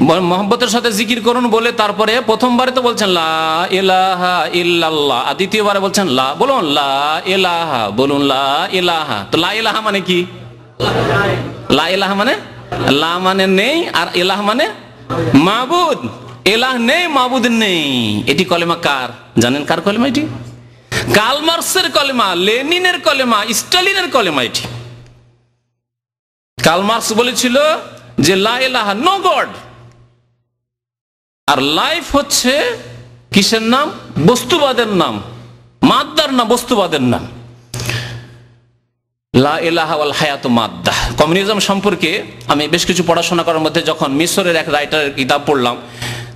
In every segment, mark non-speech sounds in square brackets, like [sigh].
মোহাম্মতের সাথে জিকির করুন বলে তারপরে প্রথমবারে তো বলছেন, লা ইলাহা ইল্লাল্লাহ। আর দ্বিতীয়বারে বলছেন, লা বলুন, লা ইলাহা। বলুন, লা ইলাহা। তো লা ইলাহা মানে কি? লা ইলাহা মানে? লা মানে নেই আর ইলাহ মানে মাবুদ। এলাহ নেই, মাবুদ নেই। এটি কলেমা কার? জানেন কার কলেমা এটি? কালমার্সের কলেমা, লেনিনের কলেমা, স্টালিনের কলেমা এটি। কালমার্স বলেছিল যে, লা ইলাহা, নো গড। আর লাইফ হচ্ছে কিসের নাম? বস্তুবাদের নাম। মাদ্দার না বস্তুবাদের নাম। মাদ্দা। কমিউনিজম সম্পর্কে আমি বেশ কিছু পড়াশোনা করার মধ্যে যখন মিশরের এক রাইটারের কিতাব পড়লাম,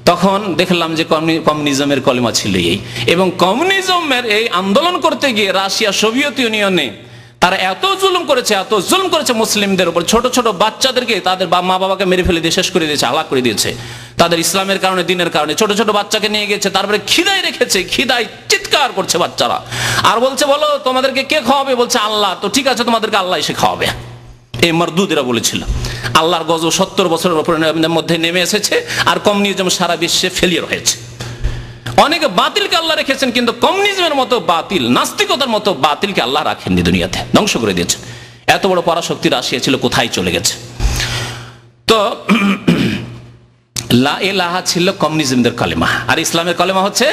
তখন দেখলাম যে কমিউনিজমের কলেমা ছিল এই। এবং কমিউনিজমের এই আন্দোলন করতে গিয়ে রাশিয়া, সোভিয়েত ইউনিয়নে তারা এত জুলুম করেছে, এত জুলুম করেছে মুসলিমদের উপর। ছোট ছোট বাচ্চাদেরকে তাদের মা বাবাকে মেরে ফেলে দিয়ে শেষ করে দিয়েছে আলাক করে দিয়েছে। তাদের ইসলামের কারণে, দিনের কারণে। ছোট ছোট বাচ্চাকে নিয়ে গেছে, তারপরে খিদাই রেখেছে খিদাই চিৎকার করছে বাচ্চারা। আর বলছে, বলো, তোমাদেরকে কে খাওয়াবে? বলছে, আল্লাহ। তো ঠিক আছে, তোমাদেরকে আল্লাহ এসে খাওয়াবে। এই মরদুদেরা বলেছিল, আল্লাহর গজ সত্তর বছরের মধ্যে নেমে এসেছে, আর কমিউনিজম সারা বিশ্বে ফেলিয়ে হয়েছে। অনেকে বাতিলকে আল্লাহ রেখেছেন, কিন্তু কমিউনিজমের মতো বাতিল, নাস্তিকতার মতো বাতিলকে আল্লাহ রাখেননি দুনিয়াতে। ধ্বংস করে দিয়েছেন এত বড় পরাশক্তি রাশিয়া ছিল কোথায় চলে গেছে? তো, লা এলাহা ছিল কমিউনিজমদের কলেমা। আর ইসলামের কলেমা হচ্ছে,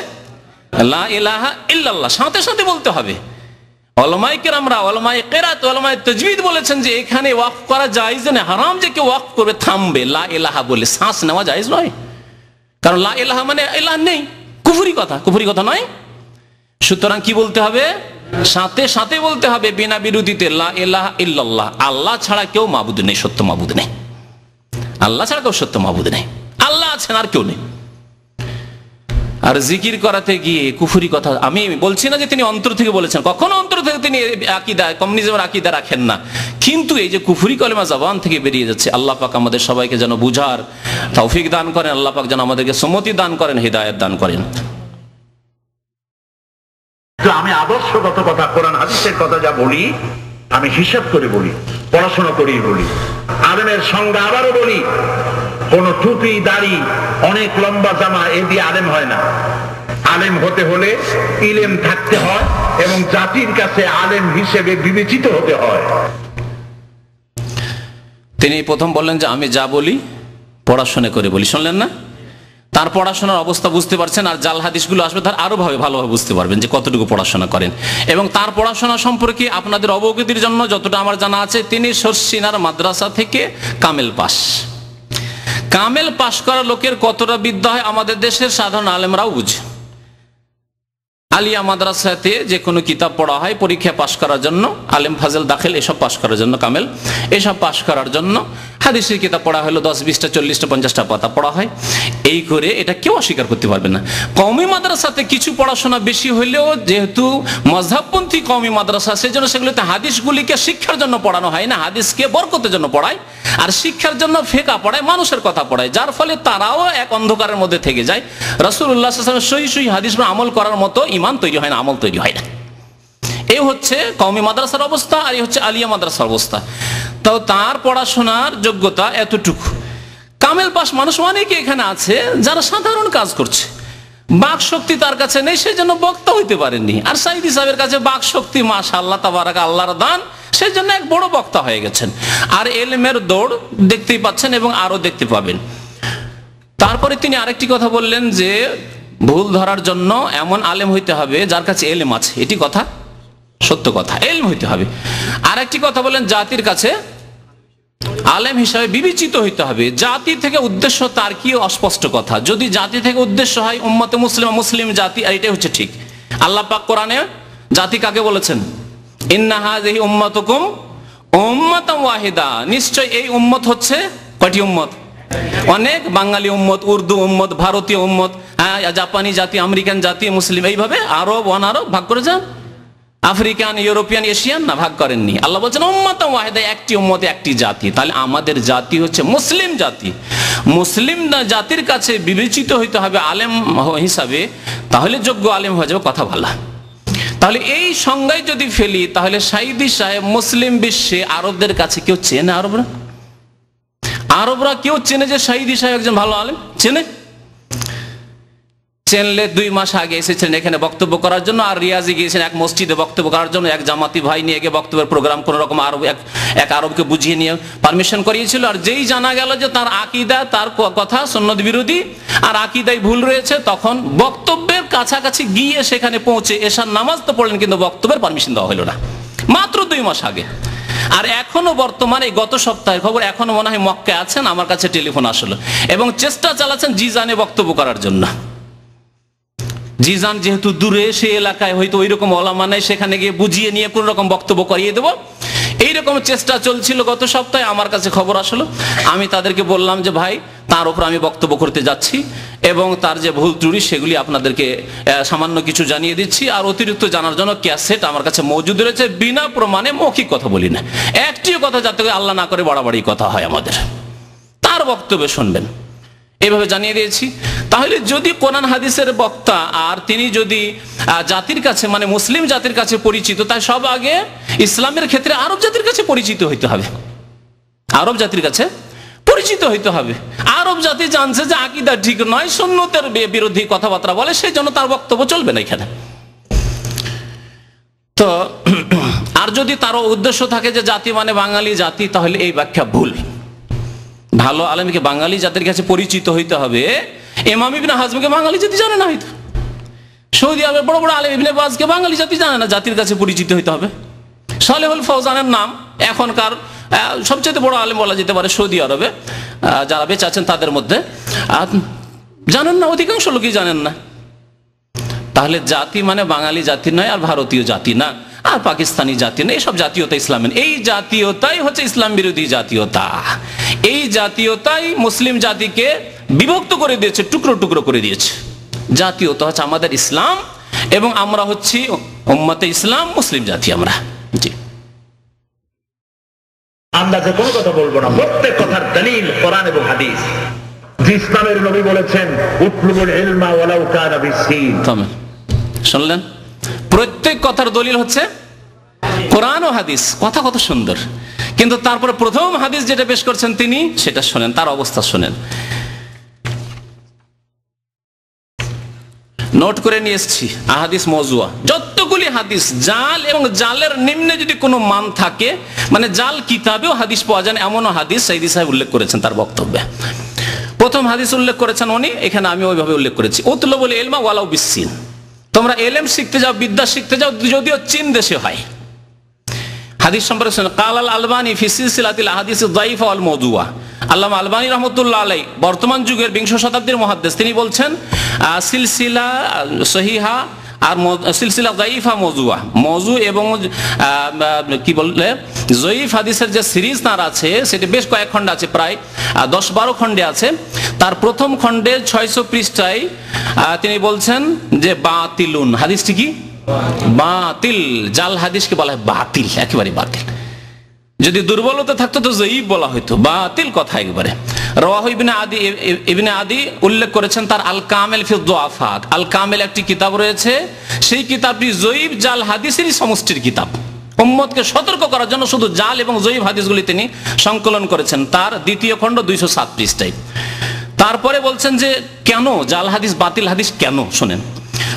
লা এলাহা ইল্লাল্লাহ। সাথে সাথে বলতে হবে অলমাই কেরামরা অলমাই কেরাত অলমাই তজবিদ বলেছেন যে এখানে ওয়াক করা জায়েজ না হারাম যে কেউ ওয়াক করবে, থামবে। লা এলাহা বলে শ্বাস নেওয়া জায়েজ নয়। কারণ লা এলাহা মানে এলাহ নেই। কুফুরি কথা কুফুরি কথা নয়। সুতরাং কি বলতে হবে? সাথে সাথে বলতে হবে, বিনা বিরোধীতে ইল্লাল্লাহ। আল্লাহ ছাড়া কেউ মাবুদ নেই, সত্য মাবুদ নেই। আল্লাহ ছাড়া কেউ সত্য মাবুদ নেই। আল্লাহ আছেন আর কেউ নেই। আর জিকির করাতে গিয়ে কুফুরি কথা, আমি বলছি না যে তিনি অন্তর থেকে বলেছেন। কখনো অন্তর থেকে তিনি আকিদা, কমিউনিজমের আকিদা রাখেন না। কিন্তু এই যে কুফুরি কলেমা জবান থেকে বেরিয়ে যাচ্ছে, আল্লাহ পাক আমাদের সবাইকে যেন বুঝার তৌফিক দান করেন, আল্লাহ পাক যেন আমাদেরকে সমতি দান করেন, হৃদায়ত দান করেন। আমি আদর্শগত কথা, কোরআন হাদিসের কথা যা বলি, আমি হিসাব করে বলি, পড়াশোনা করেই বলি। আলেমের সঙ্গে আবারও বলি, কোন টুপি, দাড়ি, অনেক লম্বা জামা এ দিয়ে আলেম হয় না। আলেম হতে হলে ইলেম থাকতে হয় এবং জাতির কাছে আলেম হিসেবে বিবেচিত হতে হয়। তিনি প্রথম বললেন যে আমি যা বলি, পড়াশোনা করে বলি। শুনলেন না? তার পড়াশোনার অবস্থা বুঝতে পারছেন আর জাল হাদিসগুলো আসবে, তার আরও ভাবে ভালোভাবে বুঝতে পারবেন যে কতটুকু পড়াশোনা করেন। এবং তার পড়াশোনা সম্পর্কে আপনাদের অবগতির জন্য যতটা আমার জানা আছে, তিনি শর্ষিনার মাদ্রাসা থেকে কামেল পাস। কামেল পাশ করা লোকের কতটা বিদ্যা হয় আমাদের দেশের সাধারণ আলেমরাও বুঝে। আলিয়া মাদ্রাসাতে যে কোনো কিতাব পড়া হয়, পরীক্ষা পাশ করার জন্য, আলেম ফাজেল দাখিল এসব পাশ করার জন্য, কামেল, এসব পাশ করার জন্য হাদিসের কিতাব পড়া হলো দশ বিশটা, চল্লিশটা, পঞ্চাশটা পাতা পড়া হয়। এই করে এটা কেউ অস্বীকার করতে পারবে না। কমি মাদ্রাসাতে কিছু পড়াশোনা বেশি হলেও যেহেতু মজাবপন্থী কমি মাদ্রাসা, সেজন্য সেগুলোতে হাদিসগুলিকে শিক্ষার জন্য পড়ানো হয় না। হাদিসকে বরকতের জন্য পড়ায়। আর শিক্ষার জন্য ফেকা পড়ায়, মানুষের কথা পড়ায়। যার ফলে তারাও এক অন্ধকারের মধ্যে থেকে যায়। রসুল্লাহ সহি সহি হাদিস আমল করার মতো ইমান তৈরি হয় না, আমল তৈরি হয় না। এই হচ্ছে কমি মাদ্রাসার অবস্থা আর এই হচ্ছে আলিয়া মাদ্রাসার অবস্থা। তো তার পড়াশোনার যোগ্যতা এতটুকু। কামেল পাশ মানুষ অনেকে এখানে আছে যারা সাধারণ কাজ করছে। বাক শক্তি তার কাছে নেই সেই জন্য বক্তা হইতে পারেননি। আর সাইদি সাহেবের কাছে বাক শক্তি মাস আল্লাহ তাবারাক, আল্লাহর দান সেই জন্য এক বড় বক্তা হয়ে গেছেন। আর এলমের দৌড় দেখতেই পাচ্ছেন এবং আরও দেখতে পাবেন। তারপরে তিনি আরেকটি কথা বললেন যে, ভুল ধরার জন্য এমন আলেম হইতে হবে যার কাছে এলেম আছে। এটি কথা, সত্য কথা, এলম হইতে হবে। আর একটি কথা বলেন জাতির কাছে আলেম হিসাবে বিবেচিত হইতে হবে। জাতি থেকে উদ্দেশ্য তার কি অস্পষ্ট কথা। যদি জাতি থেকে উদ্দেশ্য হয়, উম্মতে মুসলিম মুসলিম জাতি, আর এটাই হচ্ছে ঠিক। আল্লাহ পাক কোরআনে জাতি কাকে বলেছেন? ইন্নাহাজি উম্মতকুম উম্মতাম ওয়াহিদা। নিশ্চয় এই উম্মত হচ্ছে কয়টি উম্মত? অনেক বাঙালি উম্মত, উর্দু উম্মত, ভারতীয় উম্মত হ্যাঁ জাপানি জাতি, আমেরিকান জাতি, মুসলিম, এইভাবে আরব, অনারব ভাগ করে যান। আফ্রিকান, ইউরোপিয়ান, এশিয়ান না, ভাগ করেননি। আল্লাহ বলছেন উম্মত একটি উম্মতে, একটি জাতি। তাহলে আমাদের জাতি হচ্ছে মুসলিম জাতি। মুসলিম জাতির কাছে বিবেচিত হইতে হবে আলেম হিসাবে, তাহলে যোগ্য আলেম হয়ে যাবে কথা বলা তাহলে এই সংজ্ঞায় যদি ফেলি, তাহলে সাইদি সাহেব মুসলিম বিশ্বে আরবদের কাছে কেউ চেনে আরবরা? আরবরা কেউ চেনে যে সাইদি সাহেব একজন ভালো আলেম? চেনে? চেনলে দুই মাস আগে এসেছিলেন এখানে বক্তব্য করার জন্য, আর রিয়াজে গিয়েছেন এক মসজিদে বক্তব্য করার জন্য, এক জামাতি ভাই নিয়ে গিয়ে বক্তব্যের প্রোগ্রাম কোন রকম আরব এক এক আরবকে বুঝিয়ে নিয়ে পারমিশন করিয়েছিল। আর যেই জানা গেল যে তার আকিদা, তার কথা সন্ন্যত বিরোধী, আর আকিদাই ভুল রয়েছে, তখন বক্তব্যের কাছাকাছি গিয়ে সেখানে পৌঁছে এসার নামাজ তো পড়লেন, কিন্তু বক্তব্যের পারমিশন দেওয়া হলো না। মাত্র দুই মাস আগে। আর এখনও বর্তমানে গত সপ্তাহের খবর এখনও মনে হয় মক্কে আছেন, আমার কাছে টেলিফোন আসলো। এবং চেষ্টা চালাচ্ছেন জিজানে বক্তব্য করার জন্য। জিজান যেহেতু দূরে সে এলাকায় হয়তো ওই রকম ওলামা নাই, সেখানে গিয়ে বুঝিয়ে নিয়ে কোন রকম বক্তব্য করিয়ে দেবো। এইরকম চেষ্টা চলছিল গত সপ্তাহে, আমার কাছে খবর আসলো। আমি তাদেরকে বললাম যে, ভাই, তার উপর আমি বক্তব্য করতে যাচ্ছি এবং তার যে ভুল ত্রুটি, সেগুলি আপনাদেরকে সামান্য কিছু জানিয়ে দিচ্ছি। আর অতিরিক্ত জানার জন্য ক্যাসেট আমার কাছে মজুদ রয়েছে, বিনা প্রমাণে মৌখিক কথা বলি না। একটিও কথা যাতে আল্লাহ না করে, বাড়াবাড়ি কথা হয় আমাদের। তার বক্তব্য শুনবেন। এভাবে জানিয়ে দিয়েছি। তাহলে যদি কোরআন হাদিসের বক্তা আর তিনি যদি জাতির কাছে মানে মুসলিম জাতির কাছে পরিচিত, তাই সব আগে ইসলামের ক্ষেত্রে আরব জাতির কাছে পরিচিত হইতে হবে। আরব জাতির কাছে পরিচিত হইতে হবে। আরব জাতি জানছে যে আকিদা ঠিক নয় সন্ন্যতের বিরোধী কথাবার্তা বলে, সেই জন্য তার বক্তব্য চলবে না এখানে। তো, [clears throat] আর যদি তারও উদ্দেশ্য থাকে যে জাতি মানে বাঙালি জাতি, তাহলে এই ব্যাখ্যা ভুল। ভালো আলেমকে বাঙালি জাতির কাছে পরিচিত হইতে হবে। এমাম ইবনে হাজমকে বাঙালি জাতি জানে না হয়তো। সৌদি আরবের বড় বড় আলেম ইবনে বাজকে বাঙালি জাতি জানে না, জাতির কাছে পরিচিত হইতে হবে। সালেহুল ফৌজানের নাম এখনকার সবচেয়ে বড় আলেম বলা যেতে পারে সৌদি আরবে। যারা বেঁচে আছেন তাদের মধ্যে। জানেন না, অধিকাংশ লোকই জানেন না। তাহলে জাতি মানে বাঙালি জাতি নয়, আর ভারতীয় জাতি না, আর পাকিস্তানি জাতি না এইসব জাতীয়তা ইসলামের। এই জাতীয়তাই হচ্ছে ইসলাম বিরোধী জাতীয়তা। এই জাতীয়তাই মুসলিম জাতিকে বিভক্ত করে দিয়েছে টুকরো টুকরো করে দিয়েছে। জাতীয়তা হচ্ছে আমাদের ইসলাম এবং আমরা হচ্ছি উম্মতে ইসলাম মুসলিম জাতি আমরা। জি। আন্দাজে কোনো কথা বলব না প্রত্যেক কথার দলিল কোরআন এবং হাদিস। ইসলামের নবী বলেছেন উতলুবুল ইলমা ওয়ালাউ কানা থামেন। শুনলেন? প্রত্যেক কথার দলিল হচ্ছে কোরআন ও হাদিস কথা কত সুন্দর। কিন্তু তারপরে প্রথম হাদিস যেটা পেশ করছেন তিনি সেটা শোনেন তার অবস্থা শোনেন। নোট করে নিয়ে এসছি, আহাদিস মজুয়া যতগুলি হাদিস, জাল এবং জালের নিম্নে যদি কোনো মান থাকে মানে জাল কিতাবেও হাদিস পাওয়া যায় এমনও হাদিস সাইদি সাহেব উল্লেখ করেছেন তার বক্তব্যে। প্রথম হাদিস উল্লেখ করেছেন উনি, এখানে আমি ওইভাবে উল্লেখ করেছি। ওতলো বলে এলমা ওয়ালাউ বিসিন তোমরা এলেম শিখতে যাও, বিদ্যা শিখতে যাও, যদিও চীন দেশে হয়। হাদিস সম্পর্কে শুনে কালাল আলবানি ফিসিলাতিল হাদিস দাইফা আল মৌদুয়া আল্লামা আলবানী রহমতুল্লাহ আলাই বর্তমান যুগের বিংশ শতাব্দীর মহাদ্দেশ, তিনি বলছেন সিলসিলা, সহিহা আর সিলসিলা দাইফা মজুয়া। মজু এবং কি বললে জয়ীফ হাদিসের যে সিরিজ তার আছে, সেটা বেশ কয়েক খণ্ড আছে প্রায় দশ বারো খণ্ডে আছে। তার প্রথম খণ্ডে ছয়শো পৃষ্ঠায় তিনি বলছেন যে বাতিলুন। হাদিসটি কি? বাতিল। জাল হাদিসকে বলা হয় বাতিল, একেবারে বাতিল। যদি দুর্বলতা থাকতো তো জয়ীব বলা হইতো। বাতিল কথা একবারে। আদি আদি উল্লেখ করেছেন তার একটি কিতাব রয়েছে। সেই কিতাবটি জাল হাদিসেরই সমষ্টির সতর্ক করার জন্য শুধু জাল এবং হাদিসগুলি তিনি সংকলন করেছেন। তার দ্বিতীয় খণ্ড দুইশো সাত পৃষ্ঠায়। তারপরে বলছেন যে, কেন জাল হাদিস, বাতিল হাদিস কেন? শোনেন।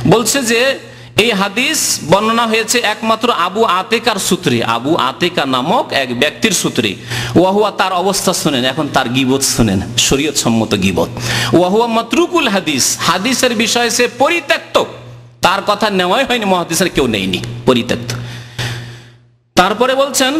বলছে যে এই হাদিস বর্ণনা হয়েছে একমাত্র আবু আতেকার সূত্রে। আবু আতেকা নামক এক ব্যক্তির সূত্রে। ওয়াহুয়া তার অবস্থা শুনেন, এখন তার গিবত শুনেন শরীয়ত সম্মত গিবত। ওয়াহুয়া মাতরুকুল হাদিস, হাদিসের বিষয়ে সে পরিত্যক্ত। তার কথা নেওয়াই হয়নি, মহাদিসের কেউ নেয়নি, পরিত্যক্ত। তারপরে বলছেন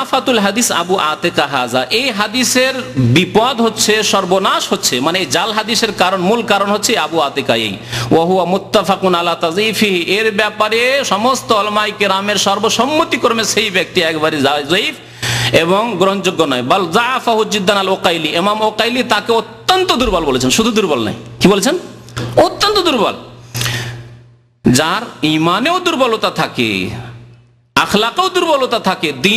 আফাতুল হাদিস আবু আতেকা হাজা। এই হাদিসের বিপদ হচ্ছে, সর্বনাশ হচ্ছে। মানে জাল হাদিসের কারণ, মূল কারণ হচ্ছে আবু আতেকা এই। ওহুয়া মুত্তাফাকুন আলা তাজিফি এর ব্যাপারে সমস্ত অলমাই কেরামের সর্বসম্মতিক্রমে সেই ব্যক্তি একবারে জয়ীফ এবং গ্রহণযোগ্য নয়। বল জাফাহুজ্জিদ্দান আল ওকাইলি। এমাম ওকাইলি তাকে অত্যন্ত দুর্বল বলেছেন। শুধু দুর্বল নয়। কি বলেছেন? অত্যন্ত দুর্বল। যার ইমানেও দুর্বলতা থাকে আখলাকেও দুর্বলতা থাকে দিনে